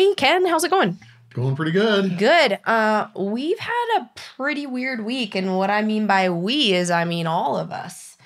Hey, Ken, how's it going? Going pretty good. Good. Uh, we've had a pretty weird week, and what I mean by we is I mean all of us.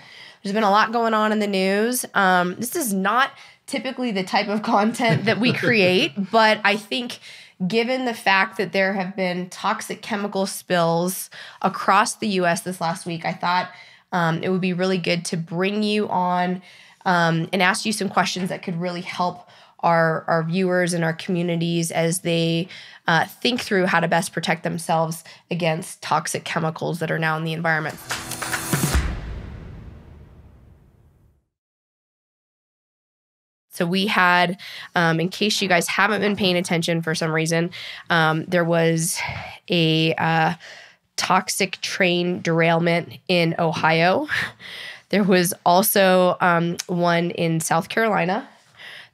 There's been a lot going on in the news. Um, this is not typically the type of content that we create, but I think given the fact that there have been toxic chemical spills across the US this last week, I thought um, it would be really good to bring you on um, and ask you some questions that could really help our, our viewers and our communities as they uh, think through how to best protect themselves against toxic chemicals that are now in the environment. So we had, um, in case you guys haven't been paying attention for some reason, um, there was a uh, toxic train derailment in Ohio. There was also um, one in South Carolina.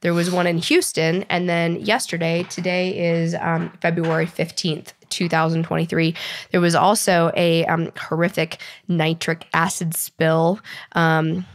There was one in Houston. And then yesterday, today is um, February 15th, 2023. There was also a um, horrific nitric acid spill um,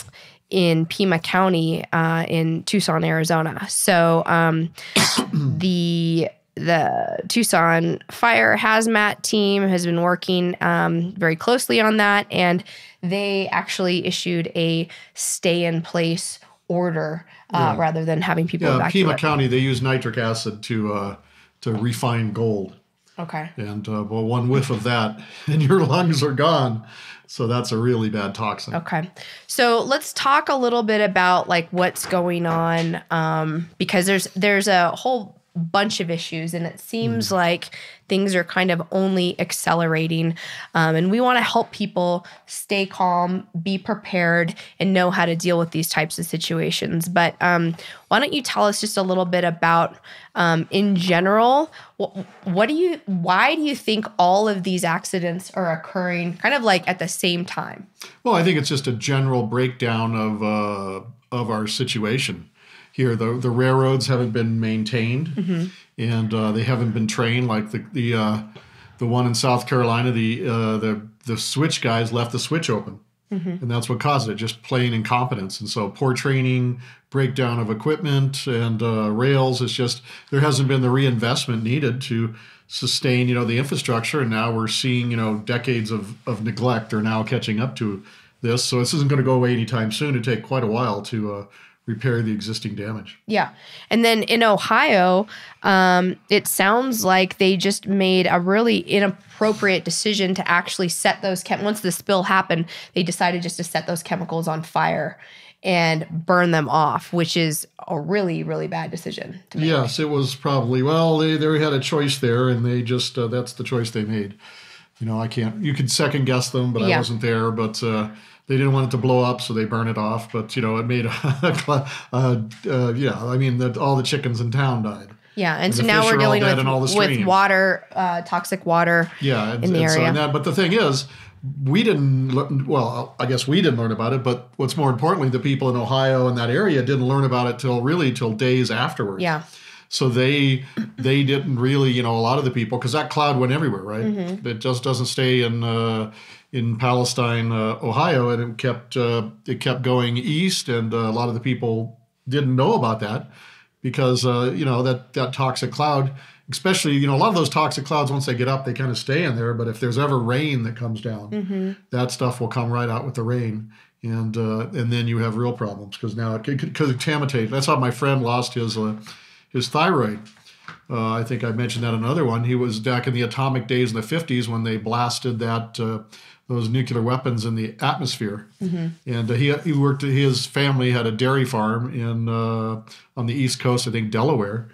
in Pima County uh, in Tucson, Arizona. So um, the the Tucson Fire Hazmat team has been working um, very closely on that, and they actually issued a stay in place order uh, yeah. rather than having people yeah. Pima County, they use nitric acid to uh, to refine gold. Okay. And uh, well, one whiff of that, and your lungs are gone. So that's a really bad toxin. Okay. So let's talk a little bit about like what's going on um, because there's there's a whole bunch of issues and it seems mm. like things are kind of only accelerating um, and we want to help people stay calm be prepared and know how to deal with these types of situations. But um, why don't you tell us just a little bit about um, in general what, what do you why do you think all of these accidents are occurring kind of like at the same time? Well i think it's just a general breakdown of uh, of our situation here. The the railroads haven't been maintained, mm-hmm. and uh, they haven't been trained. Like the the uh, the one in South Carolina, the uh, the the switch guys left the switch open, mm-hmm. and that's what caused it. Just plain incompetence, and so poor training, breakdown of equipment and uh, rails. It's just there hasn't been the reinvestment needed to sustain you know the infrastructure, and now we're seeing you know decades of of neglect are now catching up to this. So this isn't going to go away anytime soon. It take quite a while to uh, repair the existing damage. Yeah. And then in Ohio, um, it sounds like they just made a really inappropriate decision to actually set those chem- once the spill happened, they decided just to set those chemicals on fire and burn them off, which is a really, really bad decision. Yes, it was probably well. They they had a choice there, and they just uh, that's the choice they made. You know, I can't. You could second guess them, but yeah. I wasn't there. But uh, they didn't want it to blow up, so they burn it off. But you know, it made a, uh, uh, yeah. I mean, the, all the chickens in town died. Yeah, and, and so now we're dealing with, with water, uh, toxic water. Yeah, and, in the area. So that, but the thing is, we didn't. Learn, Well, I guess we didn't learn about it. But what's more importantly, the people in Ohio and that area didn't learn about it till really till days afterwards. Yeah. So they they didn't really, you know, a lot of the people because that cloud went everywhere, right? Mm-hmm. It just doesn't stay in. Uh, in Palestine, uh, Ohio, and it kept uh, it kept going east, and uh, a lot of the people didn't know about that because uh, you know that that toxic cloud, especially you know a lot of those toxic clouds once they get up, they kind of stay in there. But if there's ever rain that comes down, mm-hmm. that stuff will come right out with the rain, and uh, and then you have real problems because now it could, contaminate. That's how my friend lost his uh, his thyroid. Uh, I think I mentioned that in another one. He was back in the atomic days in the 50s when they blasted that uh, those nuclear weapons in the atmosphere. Mm-hmm. And uh, he he worked. His family had a dairy farm in uh, on the east coast, I think Delaware.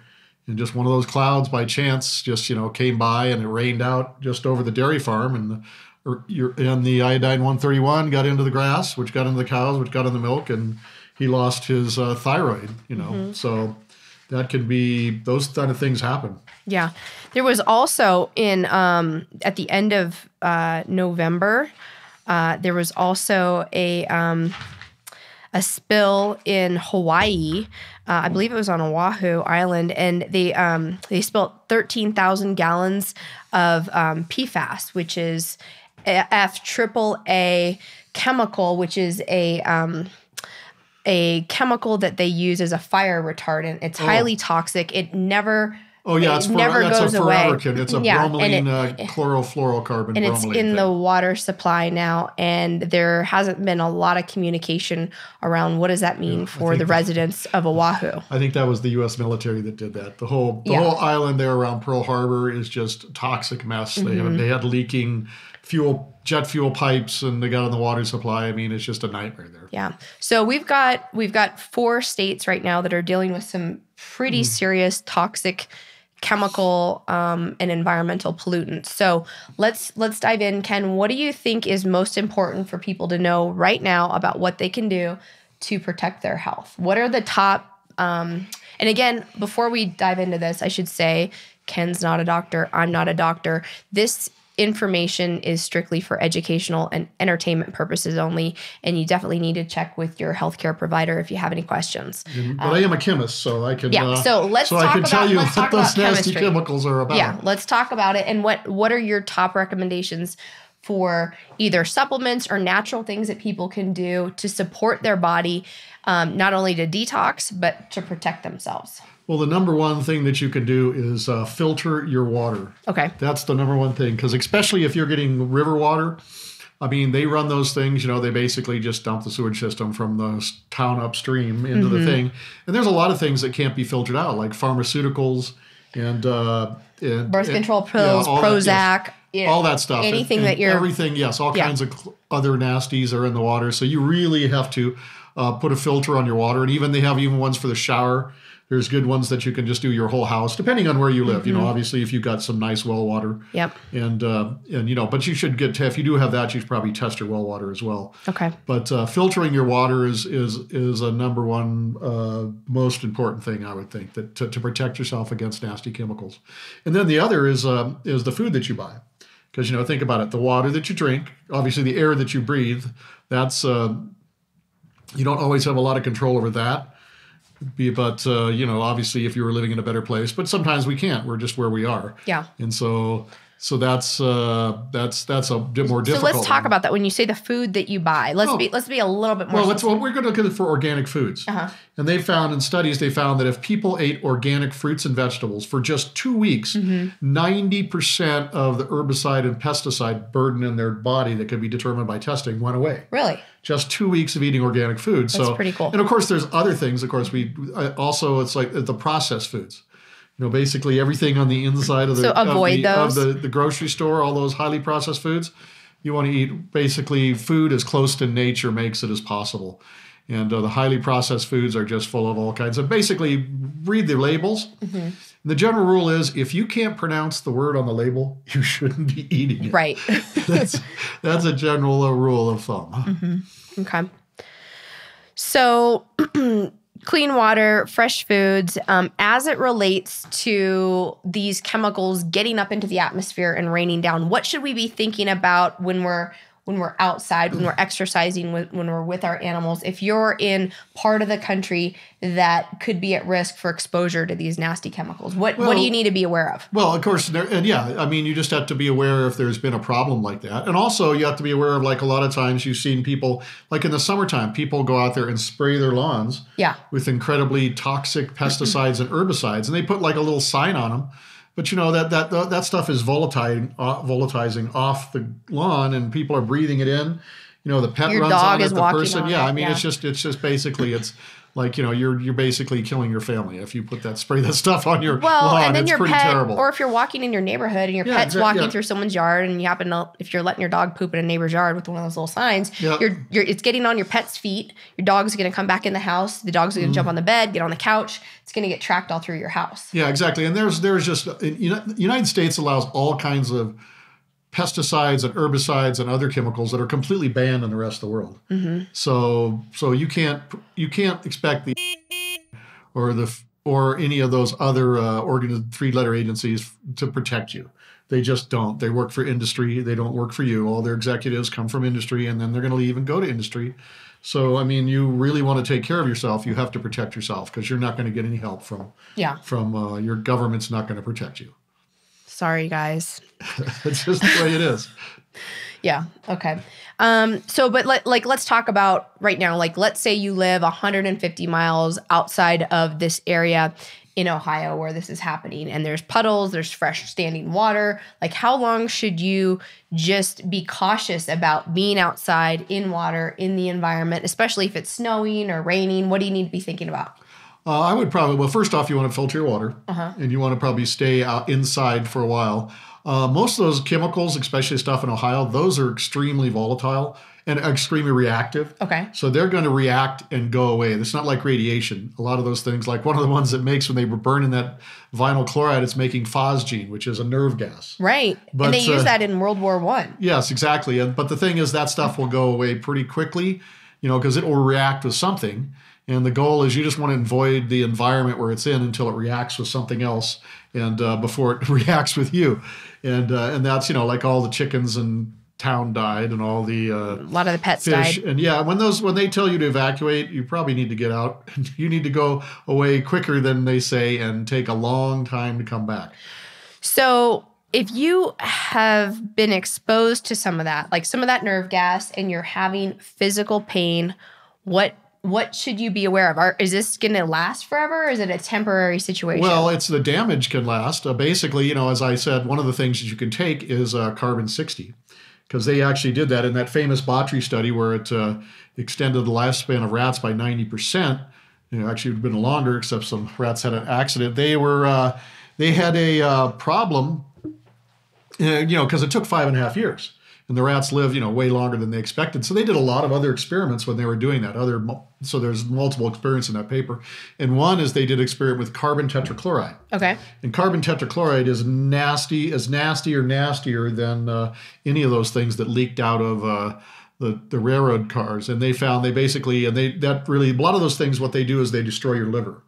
And just one of those clouds by chance just you know came by and it rained out just over the dairy farm and the or, and the iodine 131 got into the grass, which got into the cows, which got in the milk, and he lost his uh, thyroid. You know, mm-hmm. so that can be those kind of things happen. Yeah, there was also in um, at the end of uh, November, uh, there was also a um, a spill in Hawaii. Uh, I believe it was on Oahu Island, and they um, they spilled thirteen thousand gallons of um, PFAS, which is F triple A chemical, which is a um, a chemical that they use as a fire retardant. It's oh. highly toxic. It never Oh yeah, it's it for, never that's goes a forever away. kid. It's a Yeah, and bromelain it- uh, chlorofluorocarbon and it's in thing. the water supply now and there hasn't been a lot of communication around what does that mean for think the that- residents of Oahu. I think that was the U.S. military that did that. The whole the Yeah. whole island there around Pearl Harbor is just a toxic mess. They Mm-hmm. had, they had leaking fuel jet fuel pipes and they got on the water supply. I mean, it's just a nightmare there. Yeah. So we've got we've got four states right now that are dealing with some pretty serious toxic chemical um, and environmental pollutants. So let's let's dive in. Ken, what do you think is most important for people to know right now about what they can do to protect their health? What are the top um, and again, before we dive into this, I should say Ken's not a doctor. I'm not a doctor. This information is strictly for educational and entertainment purposes only. And you definitely need to check with your healthcare provider if you have any questions. But I am a chemist, so I can. Um, yeah, uh, so let's so I talk can tell about- you what those nasty chemicals are about. Yeah, let's talk about it. And what what are your top recommendations for either supplements or natural things that people can do to support their body, um, not only to detox but to protect themselves? Well, the number one thing that you can do is uh, filter your water. Okay. That's the number one thing because especially if you're getting river water, I mean they run those things. You know they basically just dump the sewage system from the town upstream into Mm-hmm. the thing, and there's a lot of things that can't be filtered out, like pharmaceuticals and, uh, and Birth and- control yeah, pills, that, yes. Prozac, you know, all that stuff. And- anything and that you're everything. Yes, all Yeah. kinds of cl- other nasties are in the water. So you really have to uh, put a filter on your water, and even they have even ones for the shower. There's good ones that you can just do your whole house, depending on where you live. Mm-hmm. You know, obviously if you've got some nice well water, Yep. and uh, and you know, but you should get to, if you do have that, you should probably test your well water as well. Okay. But uh, filtering your water is is is a number one uh, most important thing I would think that to, to protect yourself against nasty chemicals. And then the other is um, is the food that you buy, because you know think about it: the water that you drink, obviously the air that you breathe. That's uh, you don't always have a lot of control over that. Be but uh, you know obviously if you were living in a better place, but sometimes we can't. We're just where we are. Yeah. And so so that's uh, that's that's a bit more difficult. So let's talk one. about that. When you say the food that you buy, let's Oh. be let's be a little bit more. Well, let's, well, we're going to look at it for organic foods. Uh-huh. And they found in studies, they found that if people ate organic fruits and vegetables for just two weeks, Mm-hmm. 90% of the herbicide and pesticide burden in their body that could be determined by testing went away. really. Just two weeks of eating organic food. That's so pretty cool. And of course, there's other things. Of course, we uh, also it's like the processed foods. You know, basically everything on the inside of the So avoid of, the, those. of the, the grocery store, all those highly processed foods. You want to eat basically food as close to nature makes it as possible. And uh, the highly processed foods are just full of all kinds of. Basically, read the labels. Mm-hmm. The general rule is if you can't pronounce the word on the label, you shouldn't be eating it. Right. That's that's a general uh, rule of thumb. Okay. So, clean water, fresh foods, um, as it relates to these chemicals getting up into the atmosphere and raining down, what should we be thinking about when we're when we're outside, when we're exercising, when, when we're with our animals? If you're in part of the country that could be at risk for exposure to these nasty chemicals, what what do you need to be aware of? Well, of course, there, and yeah, I mean, you just have to be aware if there's been a problem like that, and also you have to be aware of like a lot of times you've seen people, like in the summertime, people go out there and spray their lawns Yeah. with incredibly toxic pesticides and herbicides, and they put like a little sign on them. But you know that that that stuff is volatilizing, uh, volatilizing off the lawn, and people are breathing it in. You know, the pet Your runs on it, the person. on yeah, it, I mean, yeah. it's just it's just basically it's like you know you're you're basically killing your family if you put that spray that stuff on your Well, lawn. and then it's your pretty pet, terrible. or if you're walking in your neighborhood and your Yeah, pet's walking yeah. through someone's yard, and you happen to, if you're letting your dog poop in a neighbor's yard with one of those little signs, Yeah. you're, you're, it's getting on your pet's feet. Your dog's going to come back in the house. The dog's going to Mm-hmm. jump on the bed, get on the couch. It's going to get tracked all through your house. Yeah, exactly. And there's there's just in, you know, United States allows all kinds of pesticides and herbicides and other chemicals that are completely banned in the rest of the world. So so you can't you can't expect the or the or any of those other uh, organ three letter agencies to protect you. They just don't. They work for industry. They don't work for you. All their executives come from industry, and then they're going to leave and go to industry. So I mean, you really want to take care of yourself. You have to protect yourself because you're not going to get any help from Yeah. from uh, your government's not going to protect you. Sorry, guys. It's just the way it is. Yeah. Okay. Um, so, but let, like, let's talk about right now. Like, let's say you live 150 miles outside of this area in Ohio where this is happening, and there's puddles, there's fresh standing water. Like, how long should you just be cautious about being outside in water in the environment, especially if it's snowing or raining? What do you need to be thinking about? Uh, I would probably, well, first off, you want to filter your water and you want to probably stay out inside for a while. Uh, most of those chemicals, especially stuff in Ohio, those are extremely volatile and extremely reactive. Okay. So they're going to react and go away. It's not like radiation. A lot of those things, like one of the ones that makes when they were burning that vinyl chloride, it's making phosgene, which is a nerve gas. Right. But, and they use uh, that in World War One. Yes, exactly. And but the thing is, that stuff will go away pretty quickly, you know, because it will react with something. And the goal is you just want to avoid the environment where it's in until it reacts with something else, and uh, before it reacts with you, and uh, and that's you know like all the chickens in town died and all the uh, A lot of the pets fish died. and yeah when those when they tell you to evacuate you probably need to get out. You need to go away quicker than they say and take a long time to come back. So if you have been exposed to some of that, like some of that nerve gas, and you're having physical pain, what what should you be aware of? Are, is this going to last forever? Or is it a temporary situation? Well, it's the damage can last. Uh, basically, you know, as I said, one of the things that you can take is uh, carbon 60 because they actually did that in that famous Baati study where it uh, extended the lifespan of rats by 90%. You know, actually, it would have been longer, except some rats had an accident. They were, uh, they had a uh, problem, uh, you know, because it took five and a half years. And the rats lived, you know, way longer than they expected. So they did a lot of other experiments when they were doing that. Other, so there's multiple experiments in that paper. And one is they did experiment with carbon tetrachloride. okay. And carbon tetrachloride is nasty, as nasty or nastier than uh, any of those things that leaked out of uh, the, the railroad cars. And they found they basically, and they that really, a lot of those things, what they do is they destroy your liver.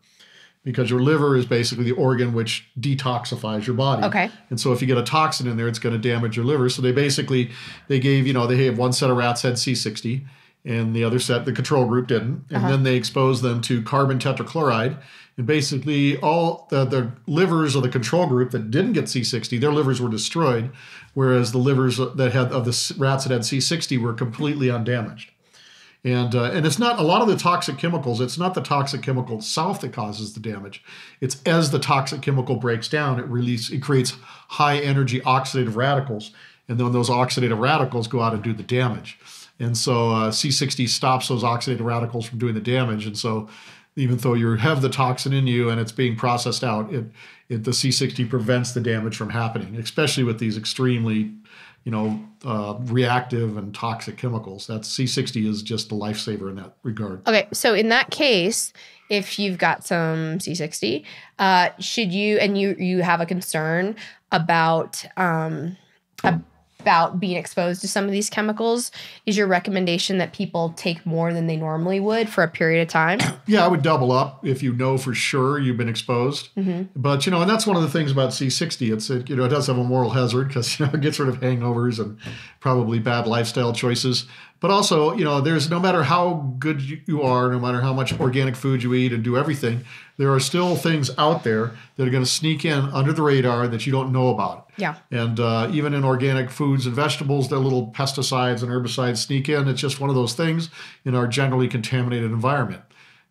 Because your liver is basically the organ which detoxifies your body. Okay. And so if you get a toxin in there, it's going to damage your liver. So they basically, they gave, you know, they have one set of rats had C60 and the other set, the control group didn't. And uh-huh. then they exposed them to carbon tetrachloride. And basically, all the, the livers of the control group that didn't get C60, their livers were destroyed, whereas the livers that had of the rats that had C60 were completely undamaged. And uh, and it's not a lot of the toxic chemicals. It's not the toxic chemical itself that causes the damage. It's as the toxic chemical breaks down, it release it creates high energy oxidative radicals, and then those oxidative radicals go out and do the damage. And so uh, C60 stops those oxidative radicals from doing the damage. And so even though you have the toxin in you and it's being processed out, it, it the C60 prevents the damage from happening, especially with these extremely you know, uh, reactive and toxic chemicals. That C60 is just a lifesaver in that regard. Okay. So in that case, if you've got some C60, uh, should you and you you have a concern about um, about being exposed to some of these chemicals, is your recommendation that people take more than they normally would for a period of time? Yeah, I would double up if you know for sure you've been exposed. Mm-hmm. But you know, and that's one of the things about C60. It's it, you know it does have a moral hazard because you know it gets rid of hangovers and probably bad lifestyle choices. But also, you know, there's no matter how good you are, no matter how much organic food you eat and do everything, there are still things out there that are going to sneak in under the radar that you don't know about. Yeah. And uh, even in organic foods and vegetables, the little pesticides and herbicides sneak in. It's just one of those things in our generally contaminated environment.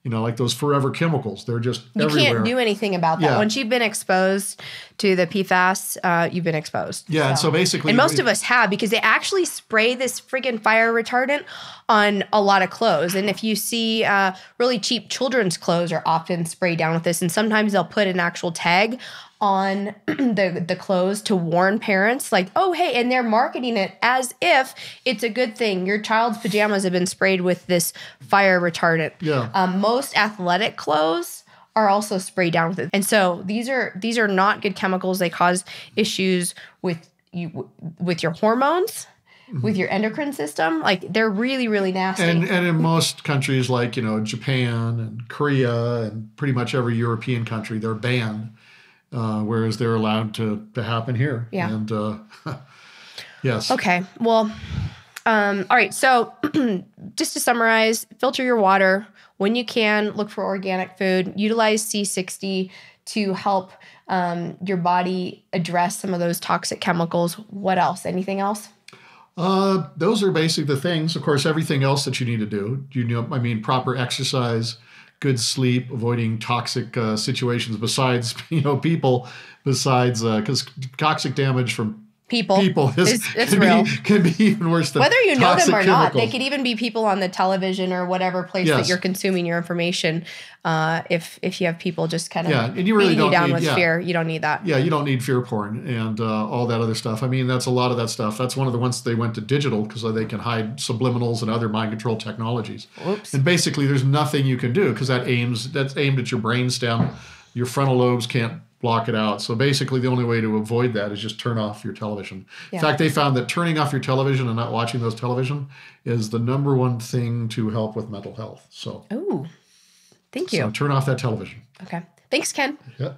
You know, like those forever chemicals. They're just You everywhere. can't do anything about that. Yeah. Once you've been exposed to the PFAS, uh, you've been exposed. yeah, and so basically, And most of us have because they actually spray this friggin' fire retardant on a lot of clothes. And if you see uh, really cheap children's clothes are often sprayed down with this, and sometimes they'll put an actual tag on the the clothes to warn parents like oh hey and they're marketing it as if it's a good thing your child's pajamas have been sprayed with this fire retardant Yeah. um, most athletic clothes are also sprayed down with it. And so these are these are not good chemicals. They cause issues with you with your hormones, with your endocrine system. Like they're really really nasty. and and in most countries like you know Japan and Korea and pretty much every European country, they're banned, uh, whereas they're allowed to to happen here. Yeah. And uh, yes. okay. Well, um, all right. So just to summarize, filter your water when you can. Look for organic food. Utilize C60 to help um, your body address some of those toxic chemicals. What else? Anything else? Uh, those are basically the things. Of course, everything else that you need to do. You know, I mean, proper exercise, good sleep, avoiding toxic uh, situations. Besides, you know, people. Besides, because toxic damage from People, people is, it's, it's can, real. Be, can be even worse than Whether you know them or not, they could even be people on the television or whatever place that you're consuming your information. Uh, if if you have people just kind of Yeah, and you really you don't down need- with yeah. fear, you don't need that. yeah, you don't need fear porn and uh, all that other stuff. I mean, that's a lot of that stuff. That's one of the ones they went to digital because they can hide subliminals and other mind control technologies. Whoops. And basically, there's nothing you can do because that aims that's aimed at your brainstem. Your frontal lobes can't block it out. So basically, the only way to avoid that is just turn off your television. Yeah. In fact, they found that turning off your television and not watching those television is the number one thing to help with mental health. So, Oh, thank so you. turn off that television. Okay. Thanks, Ken. Yeah.